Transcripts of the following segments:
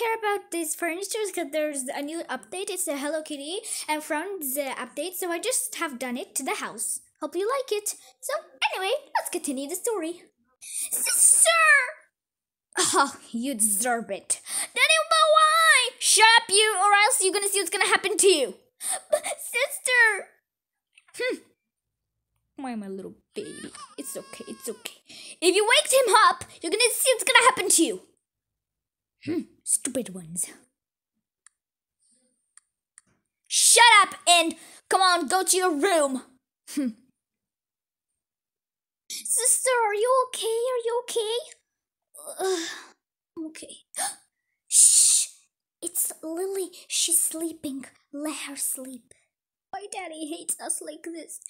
care about these furnitures because there's a new update. It's a Hello Kitty and from the update. So I just have done it to the house. Hope you like it. So anyway, let's continue the story. Sister! Oh, you deserve it. Daddy, but why? Shut up, you, or else you're gonna see what's gonna happen to you. But sister! Hmm. Why, my little baby? It's okay, it's okay. If you waked him up, you're gonna see what's gonna happen to you. Hmm, stupid ones. Shut up and come on, go to your room. Sister, are you okay? Are you okay? I'm okay. Shh! It's Lily. She's sleeping. Let her sleep. Why daddy hates us like this?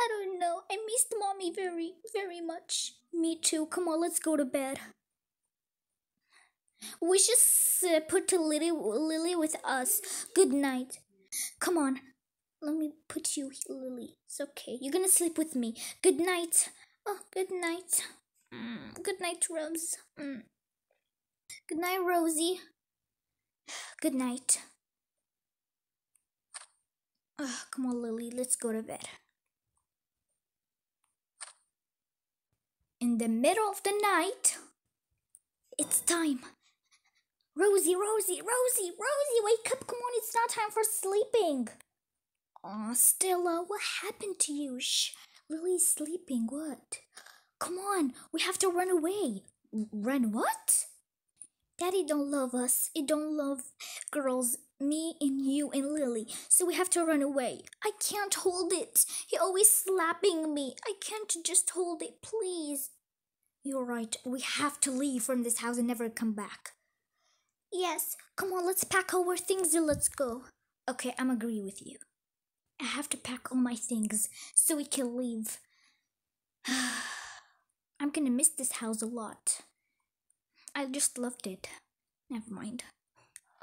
I don't know. I missed mommy very, very much. Me too. Come on, let's go to bed. We should uh, put Lily, Lily with us. Good night. Come on. Let me put you, Lily. It's okay. You're gonna sleep with me. Good night. Oh, good night. Mm, good night, Rose. Mm. Good night, Rosie. Good night. Ugh, come on, Lily, let's go to bed. In the middle of the night, it's time. Rosie, Rosie, Rosie, Rosie, wake up. Come on, it's not time for sleeping. Aw, Stella, what happened to you? Shh, Lily's sleeping. What? Come on, we have to run away. Run what? Daddy don't love us. He don't love girls, me and you and Lily. So we have to run away. I can't hold it. He always slapping me. I can't just hold it, please. You're right. We have to leave from this house and never come back. Yes. Come on, let's pack our things and let's go. Okay, I'm agree with you. I have to pack all my things so we can leave. I'm gonna miss this house a lot. I just loved it. Never mind.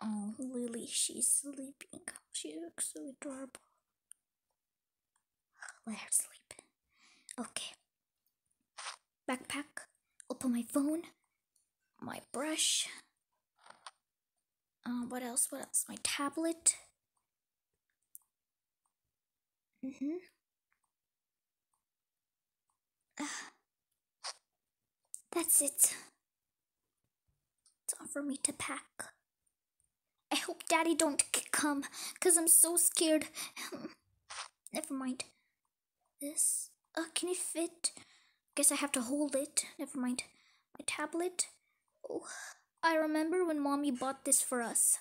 Oh, Lily, she's sleeping. She looks so adorable. Let her sleep. Okay. Backpack. Open my phone. My brush. Uh, what else? What else? My tablet. Mm-hmm. That's it. It's all for me to pack. I hope Daddy don't come, cause I'm so scared. Never mind. This. Uh, can it fit? I guess I have to hold it. Never mind. My tablet. Oh, I remember when Mommy bought this for us.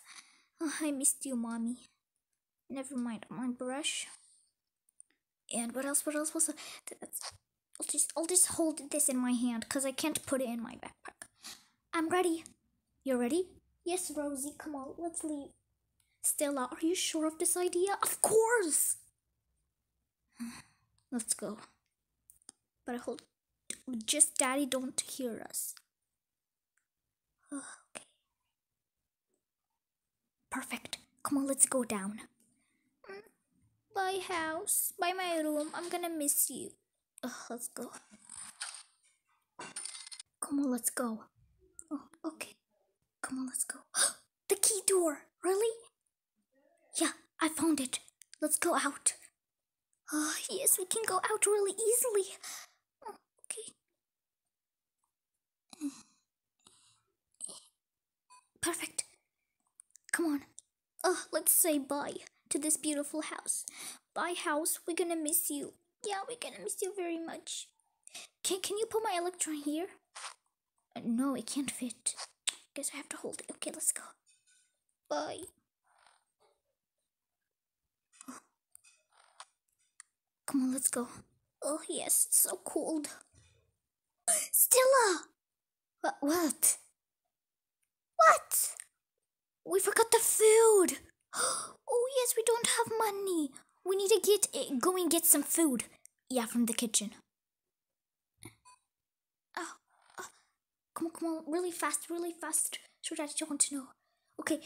Oh, I missed you, Mommy. Never mind. My brush. And what else? What else was? I'll just I'll just hold this in my hand because I can't put it in my backpack. I'm ready. You're ready? Yes, Rosie. Come on, let's leave. Stella, are you sure of this idea? Of course. Let's go. But I hope just Daddy don't hear us. Okay. Perfect. Come on, let's go down. Mm, bye, house. Bye, my room. I'm gonna miss you. Let's go. Come on, let's go. Oh, okay. Come on, let's go. the key door! Really? Yeah, I found it. Let's go out. Oh, yes, we can go out really easily. Oh, okay. Perfect. Come on. Oh, let's say bye to this beautiful house. Bye, house. We're gonna miss you. Yeah, we're gonna miss you very much. Can Can you put my electron here? Uh, no, it can't fit. Guess I have to hold it. Okay, let's go. Bye. Come on, let's go. Oh yes, it's so cold. Stella. What? What? What? We forgot the food. Oh yes, we don't have money. We need to get uh, go and get some food. Yeah, from the kitchen. Oh, oh, come on, come on, really fast, really fast. So that you want to know. Okay,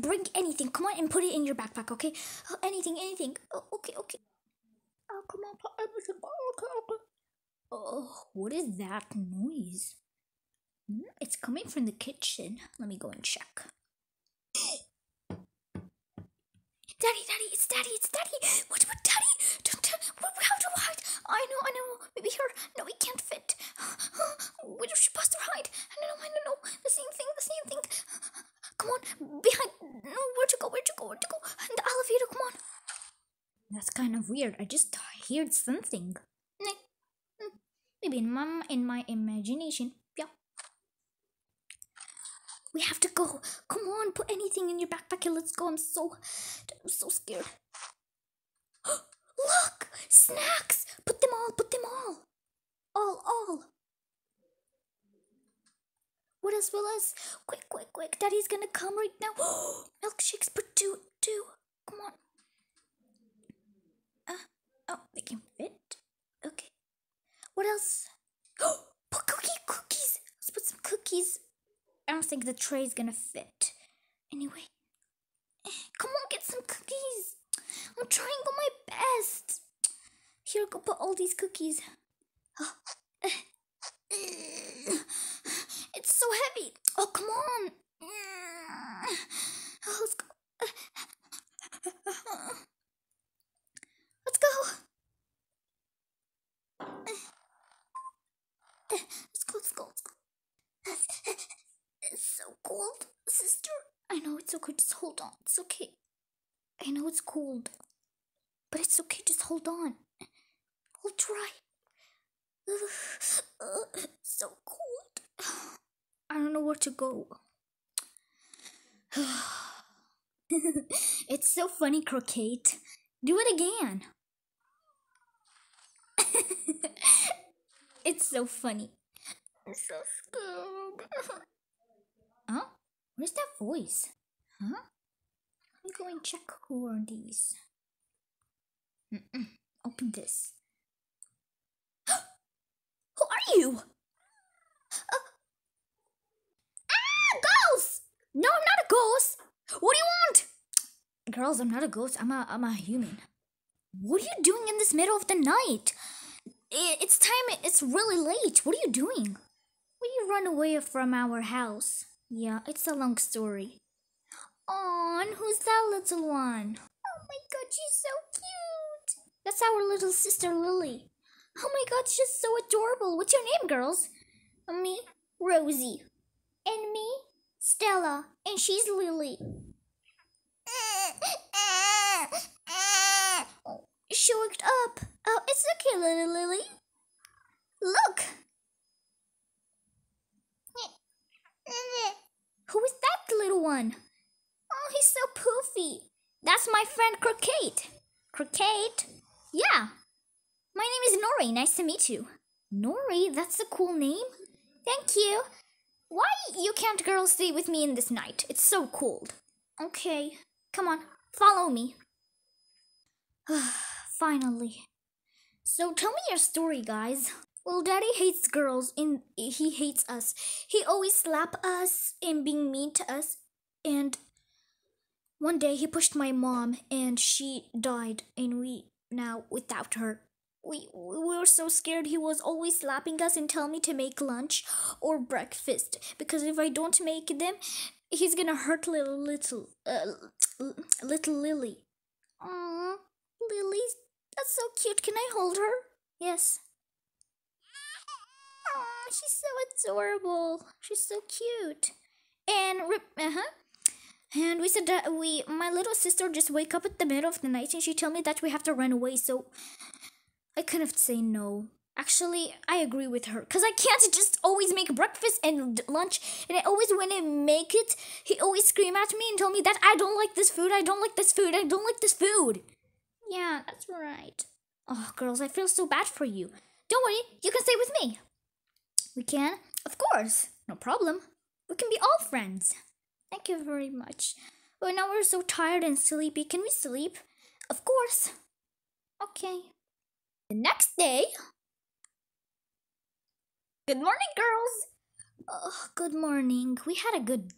bring anything. Come on and put it in your backpack. Okay, oh, anything, anything. Oh, okay, okay. Oh, come on, put everything. Oh, okay, okay. Oh, what is that noise? It's coming from the kitchen. Let me go and check. Daddy, Daddy, it's Daddy, it's Daddy. What, what, Daddy? Don't, uh, what, how to hide? I know, I know. Maybe here. No, we can't fit. Where are we supposed to hide? I don't know, I don't know. The same thing, the same thing. Come on, behind. No, where to go? Where to go? Where to go? In the elevator. Come on. That's kind of weird. I just heard something. Hmm, Maybe in my in my imagination. Yeah. We have to go. Come on, put anything in your backpack and let's go. I'm so, I'm so scared. Look, snacks. Put them all. Put them all. All, all. What else? Else? Quick, quick, quick. Daddy's gonna come right now. Milkshakes. Put two, two. Come on. Uh, oh, they can fit. Okay. What else? Oh, put cookie, cookies. Let's put some cookies. I don't think the tray's gonna fit. Anyway, come on, get some cookies. I'm trying my best. Here, go put all these cookies. It's so heavy. Oh, come on. Oh, let's go. Let's go. Let's go, let's go, let's go. It's so cold, sister. I know it's okay, just hold on. It's okay. I know it's cold, but it's okay, just hold on. I'll try. So cold. I don't know where to go. it's so funny, Croquet. Do it again. it's so funny. I'm so scared. huh? What is that voice? Huh? Let me go and check who are these. Mm-mm. Open this. who are you? Uh, ah, ghost! No, I'm not a ghost. What do you want? Girls, I'm not a ghost. I'm a I'm a human. What are you doing in this middle of the night? It's time. It's really late. What are you doing? We run away from our house? Yeah, it's a long story. And who's that little one? Oh my god, she's so. That's our little sister Lily. Oh my god, she's so adorable. What's your name, girls? Me, Rosie. And me, Stella. And she's Lily. She woke up. Oh, it's okay, little Lily. Look. Who is that little one? Oh, he's so poofy. That's my friend Croquet. Croquet? Yeah. My name is Nori. Nice to meet you. Nori? That's a cool name. Thank you. Why you can't girls stay with me in this night? It's so cold. Okay. Come on. Follow me. Finally. So tell me your story, guys. Well, Daddy hates girls and he hates us. He always slap us and being mean to us. And one day he pushed my mom and she died and we now without her. We, we were so scared he was always slapping us and telling me to make lunch or breakfast because if I don't make them, he's gonna hurt little little uh, little Lily. Aww, Lily, that's so cute. Can I hold her? Yes. Aw, she's so adorable. She's so cute. And uh huh. And we said that we, my little sister, just wake up at the middle of the night and she told me that we have to run away. So I couldn't say no. Actually, I agree with her because I can't just always make breakfast and lunch. And I always, when I make it, he always scream at me and tell me that I don't like this food. I don't like this food. I don't like this food. Yeah, that's right. Oh, girls, I feel so bad for you. Don't worry, you can stay with me. We can? Of course. No problem. We can be all friends. Thank you very much. But now we're so tired and sleepy. Can we sleep? Of course. Okay. The next day. Good morning, girls. Oh, good morning. We had a good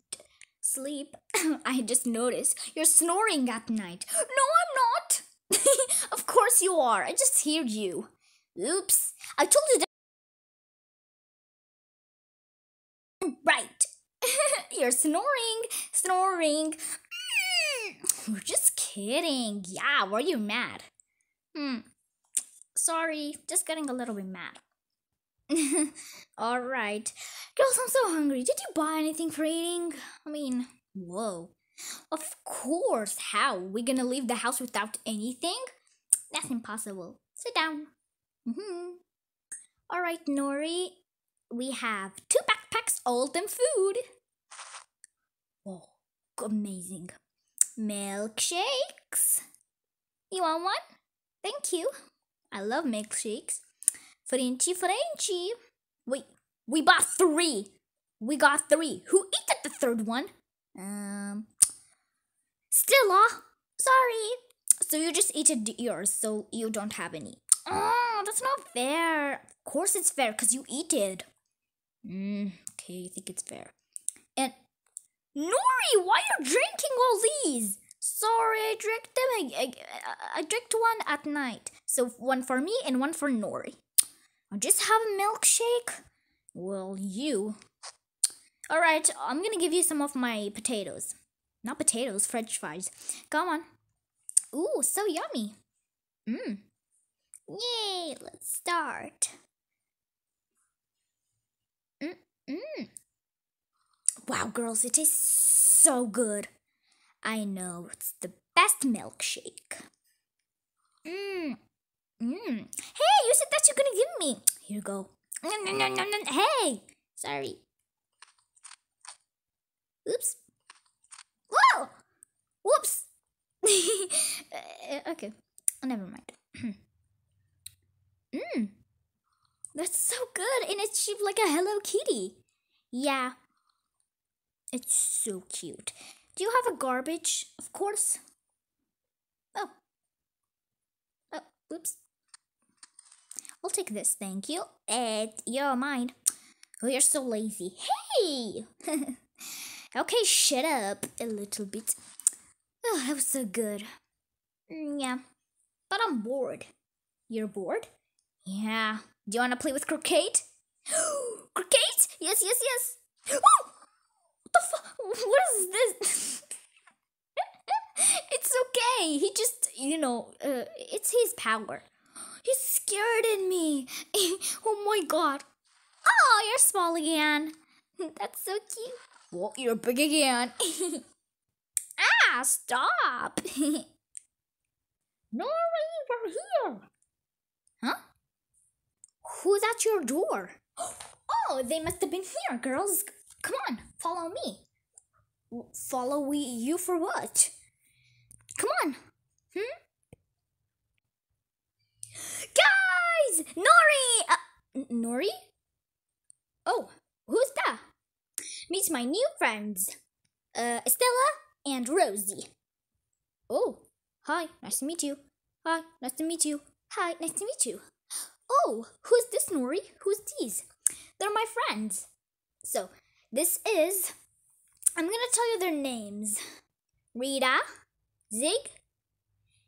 sleep. I just noticed you're snoring at night. No, I'm not. of course you are. I just heard you. Oops. I told you that Right. You're snoring, snoring. Mm, We're just kidding. Yeah, were you mad? Hmm. Sorry, just getting a little bit mad. All right. Girls, I'm so hungry. Did you buy anything for eating? I mean, whoa. Of course. How? We gonna leave the house without anything? That's impossible. Sit down. Mm-hmm. All right, Nori. We have two backpacks, all them food. Amazing. Milkshakes. You want one? Thank you. I love milkshakes. Frenchy, Frenchy. Wait, we bought three. We got three. Who ate the third one? Um, Stella. Sorry. So you just ate yours, so you don't have any. Oh, that's not fair. Of course it's fair, because you eat it. Mm, okay, I think it's fair. And Nori, why are you drinking all these? Sorry, I drank them. I, I, I drank one at night. So one for me and one for Nori. I just have a milkshake. Well, you. All right, I'm gonna give you some of my potatoes. Not potatoes, French fries. Come on. Ooh, so yummy. Mmm. Yay, let's start. Mm mm. Wow, girls, it is so good. I know, it's the best milkshake. Mmm. Mmm. Hey, you said that you're gonna give me. Here you go. Nom, nom, nom, nom, nom. Hey, sorry. Oops. Whoa! Whoops. Uh, okay, never mind. Mmm. That's so good, and it's shaped like a Hello Kitty. Yeah. It's so cute. Do you have a garbage? Of course. Oh. Oh, oops. I'll take this, thank you. And you're mine. Oh, you're so lazy. Hey! okay, shut up a little bit. Oh, that was so good. Mm, yeah, but I'm bored. You're bored? Yeah. Do you want to play with croquet? croquet? Yes, yes, yes. Oh! What the fu- What is this? it's okay. He just, you know, uh, it's his power. He's scared in me. oh my god. Oh, you're small again. That's so cute. Well, you're big again. ah, stop. Nori, we're here. Huh? Who's at your door? Oh, they must have been here, girls. Come on, follow me. Follow we you for what? Come on. Hmm? Guys! Nori! Uh, Nori? Oh, who's that? Meet my new friends, uh, Estella and Rosie. Oh, hi, nice to meet you. Hi, nice to meet you. Hi, nice to meet you. Oh, who's this, Nori? Who's these? They're my friends. So, this is. I'm gonna tell you their names Rita, Zig,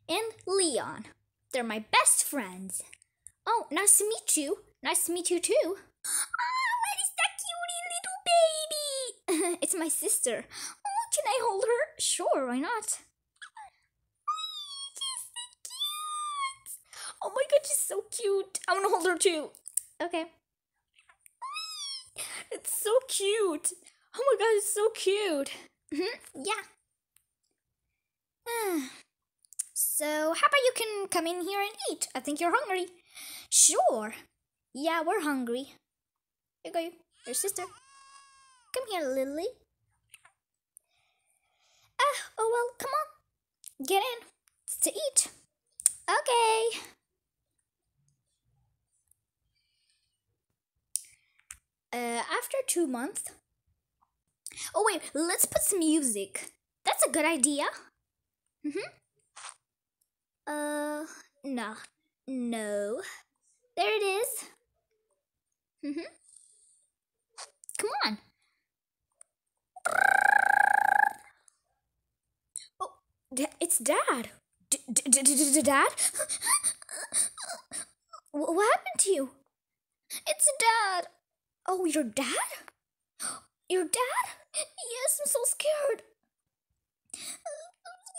and Leon. They're my best friends. Oh, nice to meet you. Nice to meet you too. Ah, oh, what is that cutie little baby? it's my sister. Oh, can I hold her? Sure, why not? She's so cute. Oh my god, she's so cute. I want to hold her too. Okay. It's so cute. Oh my god, it's so cute. Mhm, yeah. so, how about you can come in here and eat? I think you're hungry. Sure. Yeah, we're hungry. Here you go, your sister. Come here, Lily. Ah, oh well, come on. Get in. It's to eat. Okay. Uh, after two months. Oh wait, let's put some music. That's a good idea. Mhm. Uh, no, no. There it is. Mhm. Come on. Oh, it's Dad. D- d- d- Dad? Wh- What happened to you? It's Dad. Oh, your dad? Your dad? Yes, I'm so scared. I'm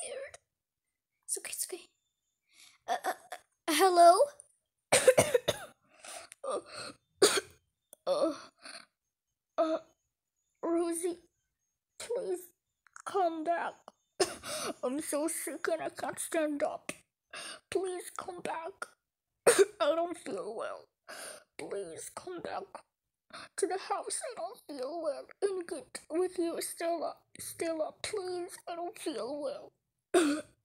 scared. It's okay, it's okay. Uh, uh, uh, hello? uh, uh, uh, Rosie, please come back. I'm so sick and I can't stand up. Please come back. I don't feel well. Please come back to the house. I don't feel well. And get with you, Stella. Stella, please. I don't feel well.